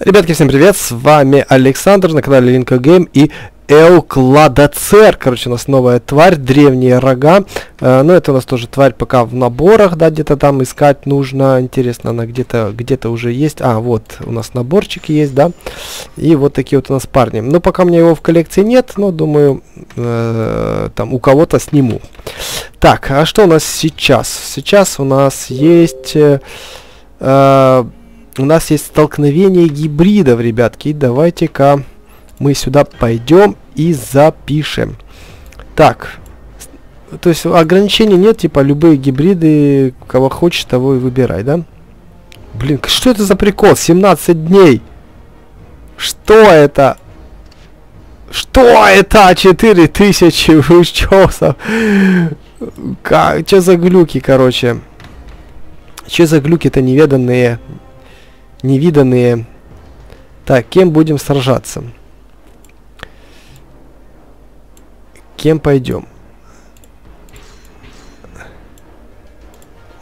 Ребятки, всем привет, с вами Александр на канале Линка Гейм и Эукладоцер, короче, у нас новая тварь, древние рога, э, ну это у нас тоже тварь пока в наборах, да, где-то там искать нужно, интересно, она где-то где-то уже есть, а, вот, у нас наборчик есть, да, и вот такие вот у нас парни, ну пока у меня его в коллекции нет, но думаю, э, там у кого-то сниму. Так, а что у нас сейчас? Сейчас у нас есть... Э, э у нас есть столкновение гибридов, ребятки. Давайте-ка мы сюда пойдем и запишем. Так. То есть ограничений нет, типа любые гибриды, кого хочешь, того и выбирай, да? Блин, что это за прикол? 17 дней. Что это? Что это? 4000 учесов. Как? Что за глюки, короче? Что за глюки-то неведанные? Невиданные. Так, кем будем сражаться? Кем пойдем?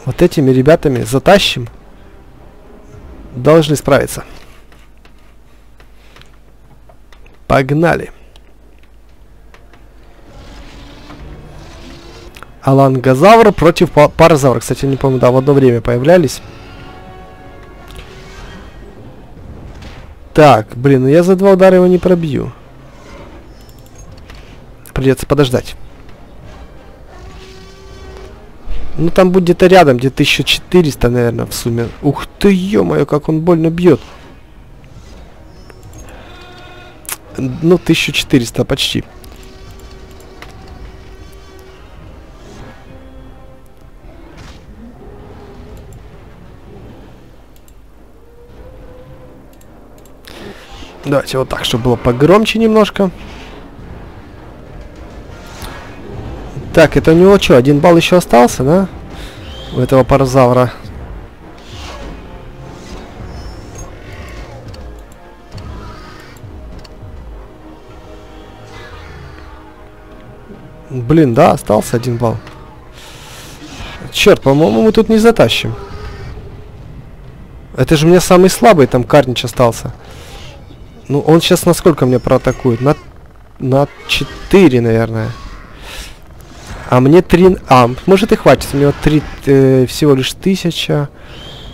Вот этими ребятами затащим. Должны справиться. Погнали. Алангозавр против паразавра. Кстати, не помню, да, в одно время появлялись. Так, блин, ну я за два удара его не пробью. Придется подождать. Ну там будет где-то рядом, где 1400, наверное, в сумме. Ух ты, ё-моё, как он больно бьет. Ну, 1400 почти. Давайте вот так, чтобы было погромче немножко. Так, это у него что, один балл еще остался, да? У этого паразавра. Блин, да, остался один балл. Черт, по-моему, мы тут не затащим. Это же у меня самый слабый там карнич остался. Ну, он сейчас на сколько мне проатакует? На, на 4, наверное. А мне 3... А, может и хватит. У него 3... Э, всего лишь 1000.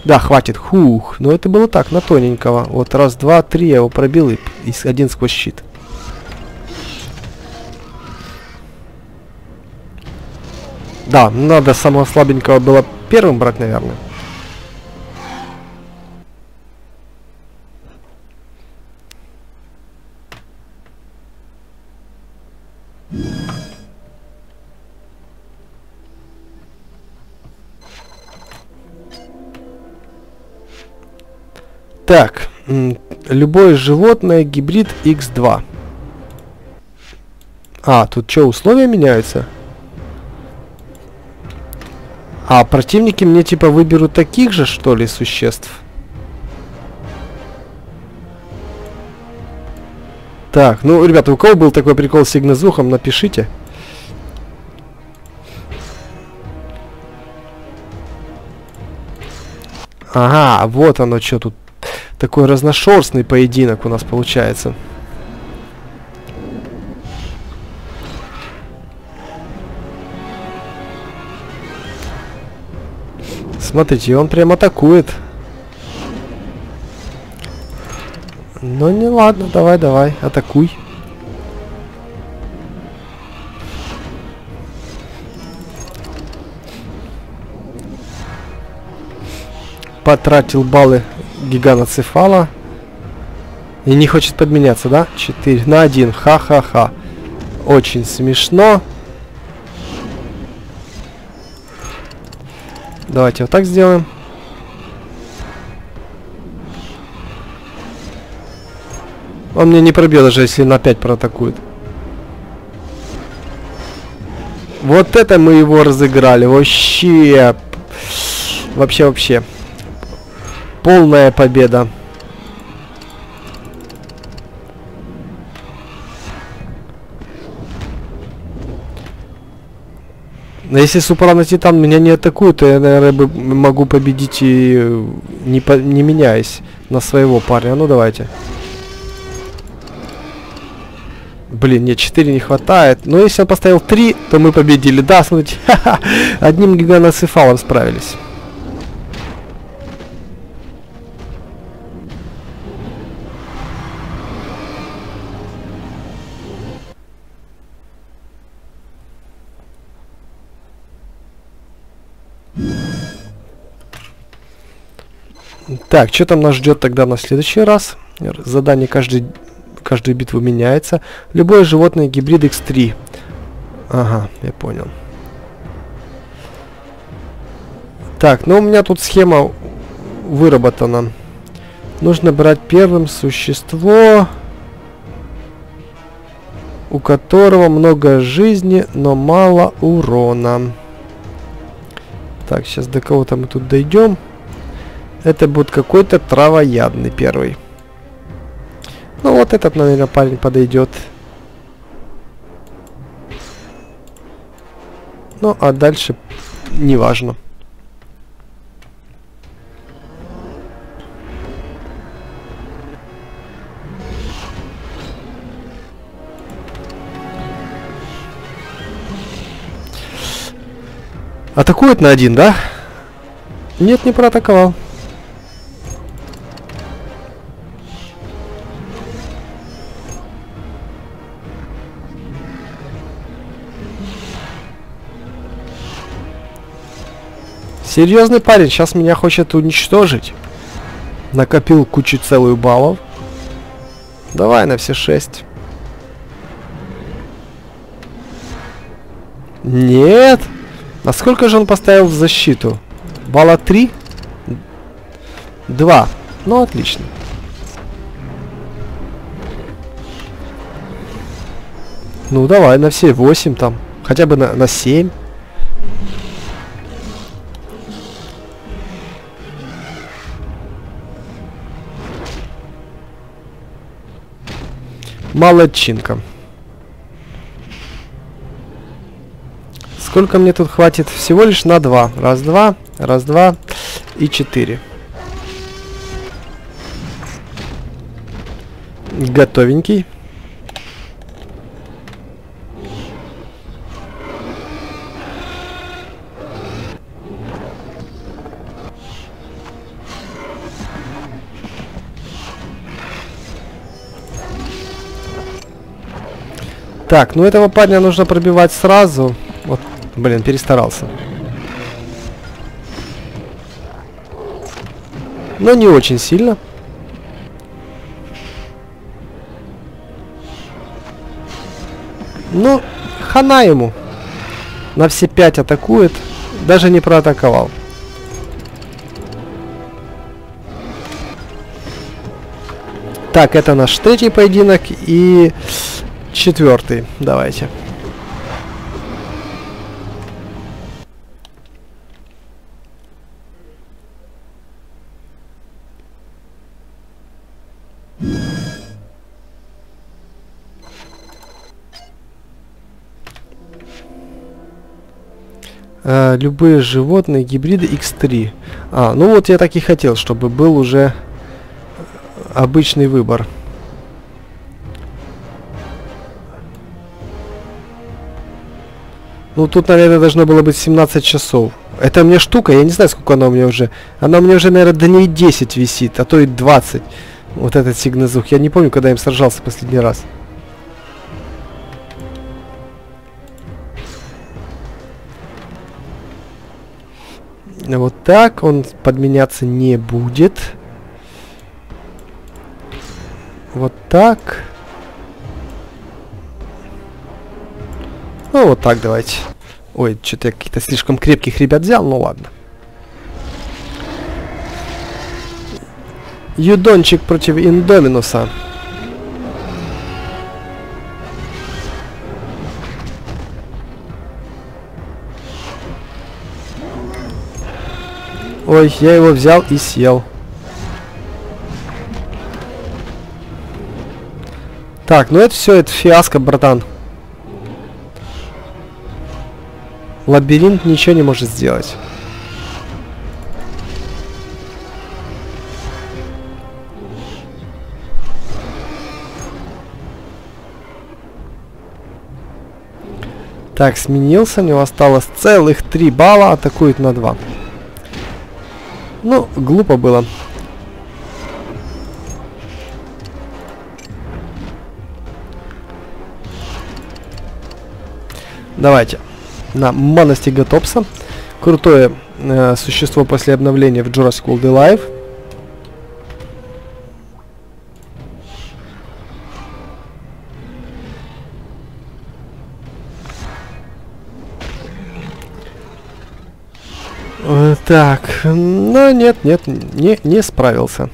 Да, хватит. Хух. Но это было так, на тоненького. Вот раз, два, три я его пробил и, и один сквозь щит. Да, надо самого слабенького было первым брать, наверное. Так, любое животное гибрид X2. А, тут что, условия меняются? А противники мне типа выберут таких же, что ли, существ? Так, ну, ребята, у кого был такой прикол с игнозухом, напишите. Ага, вот оно что тут такой разношерстный поединок у нас получается. Смотрите, он прям атакует. Ну не ладно, давай, давай, атакуй. Потратил баллы гиганоцефала. И не хочет подменяться, да? 4 на 1. Ха-ха-ха. Очень смешно. Давайте вот так сделаем. Он мне не пробьет, даже если на 5 проатакует. Вот это мы его разыграли. Вообще. Вообще, вообще. Полная победа. Но если Супрано Титан меня не атакует, то я, наверное, могу победить и не, по не меняясь. на своего парня. Ну, давайте. Блин, нет, 4 не хватает. Но если он поставил 3, то мы победили. Да, смотрите, одним гиганацефалом справились. Так, что там нас ждет тогда на следующий раз? Задание каждый, каждую битву меняется. Любое животное гибрид X3. Ага, я понял. Так, ну у меня тут схема выработана. Нужно брать первым существо, у которого много жизни, но мало урона. Так, сейчас до кого-то мы тут дойдем. Это будет какой-то травоядный первый. Ну вот этот, наверное, парень подойдет. Ну, а дальше неважно. Атакует на один, да? Нет, не проатаковал. Серьезный парень, сейчас меня хочет уничтожить. Накопил кучу целую баллов. Давай на все шесть. Нет. А сколько же он поставил в защиту? Балла 3? 2. Ну, отлично. Ну, давай на все 8 там. Хотя бы на, 7. Молодчинка. Сколько мне тут хватит? Всего лишь на два. Раз, два, раз, два и четыре. Готовенький. Так, ну этого парня нужно пробивать сразу. Вот, блин, перестарался. Но не очень сильно. Ну, хана ему. На все пять атакует. Даже не проатаковал. Так, это наш третий поединок. И Четвертый, давайте. Uh, любые животные, гибриды X3. А, ну вот я так и хотел, чтобы был уже обычный выбор. Ну, тут, наверное, должно было быть 17 часов. Это мне штука, я не знаю, сколько она у меня уже. Она у меня уже, наверное, дней 10 висит, а то и 20. Вот этот сигнозух. Я не помню, когда я им сражался последний раз. Вот так. Он подменяться не будет. Вот так. Ну, вот так давайте. Ой, что-то я каких-то слишком крепких ребят взял, ну ладно. Юдончик против Индоминуса. Ой, я его взял и съел. Так, ну это все, это фиаско, братан. Лабиринт ничего не может сделать. Так, сменился, у него осталось целых 3 балла, атакует на 2. Ну, глупо было. Давайте. На Монастигатопса. Крутое э, существо после обновления в Jurassic World Alive. Э, так, ну нет, нет, не, не справился.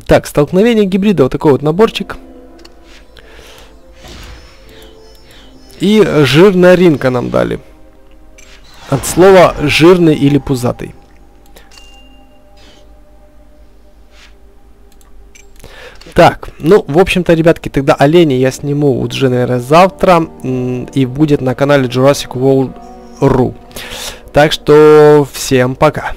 Так, столкновение гибрида, вот такой вот наборчик. И жирная ринка нам дали. От слова жирный или пузатый. Так, ну, в общем-то, ребятки, тогда оленя я сниму уже, наверное, завтра. И будет на канале Jurassic World.ru. Так что всем пока.